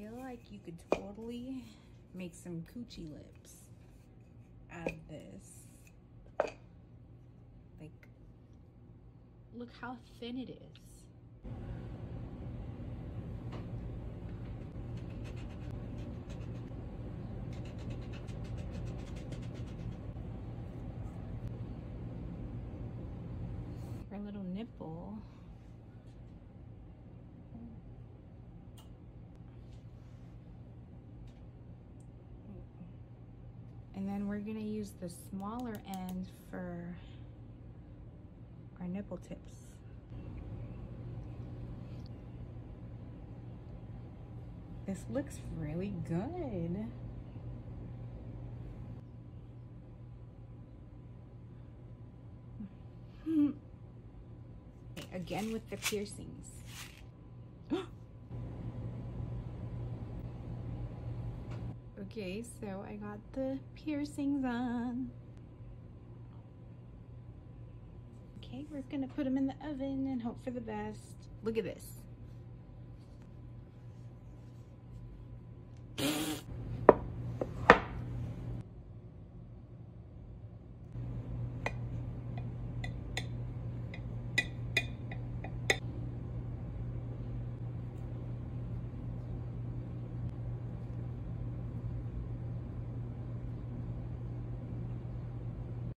feel like you could totally make some coochie lips out of this. Like, look how thin it is. Her little nipple. Then we're gonna use the smaller end for our nipple tips. This looks really good. Again with the piercings. Okay, so I got the piercings on. Okay, we're gonna put them in the oven and hope for the best. Look at this.